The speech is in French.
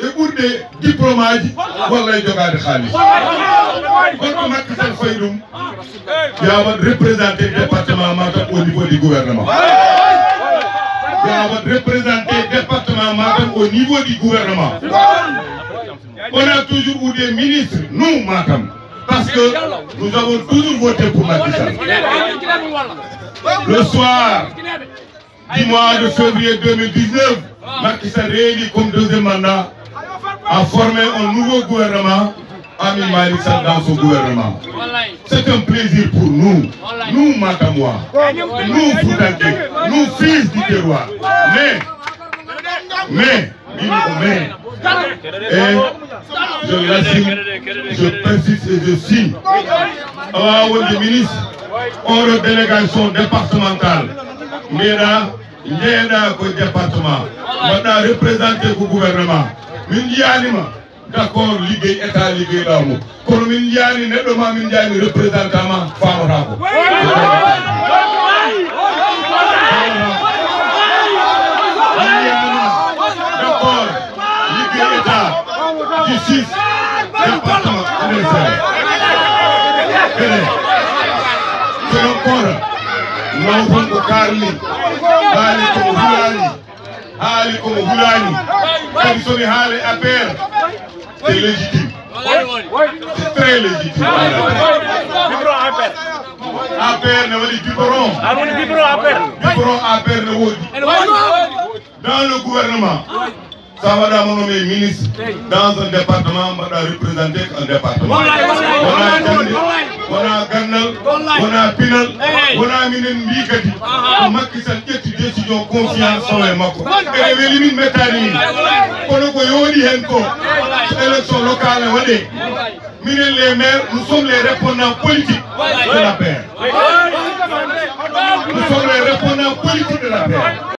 e ɓurde diplôme aji walla e jogade haalis holko Macky Sall fayi ɗum yawat représenté département Matam au niveau du gouvernement. Yawat représenté département au niveau du gouvernement. On a toujours eu des ministres nous Matam. Parce que nous avons toujours voté pour Macky Sall. Le soir du mois de février 2019 Macky Sall comme deuxième mandat a formé un nouveau gouvernement a mis Malick Sall dans son gouvernement. C'est un plaisir pour nous. Nous Matamois nous Foutanké nous fils du terroir. Mais mais mais et je l'assume je persiste et je signe. Awa wonde ministre oɗo délégation départementale jeeyaɗa koye département. Mbaɗɗa représenté ko gouvernement min jiyanima d' accord liggey état liggeyɗamo kono min jiyani neɗɗo ma min jiyani représentant ma famata ko d' accord liggey état justice département enen sere ene sono koora nawton ko karli haali somi haali affaire c'est légitime. C'est très légitime. Affaire ne waɗi biberon biberon affaire ne woodi dans le gouvernement sa waɗama nommé ministre dans un département mbaɗa représenté un département wona gandal wona pinal wona minen mbi kadi ko Macky Sall ƴetti décision confiance o e makko ene weeli min mettani min kono ko yooɗi hen ko. So élection locale waɗe minen les maires nous sommes les répondants politiques de la paix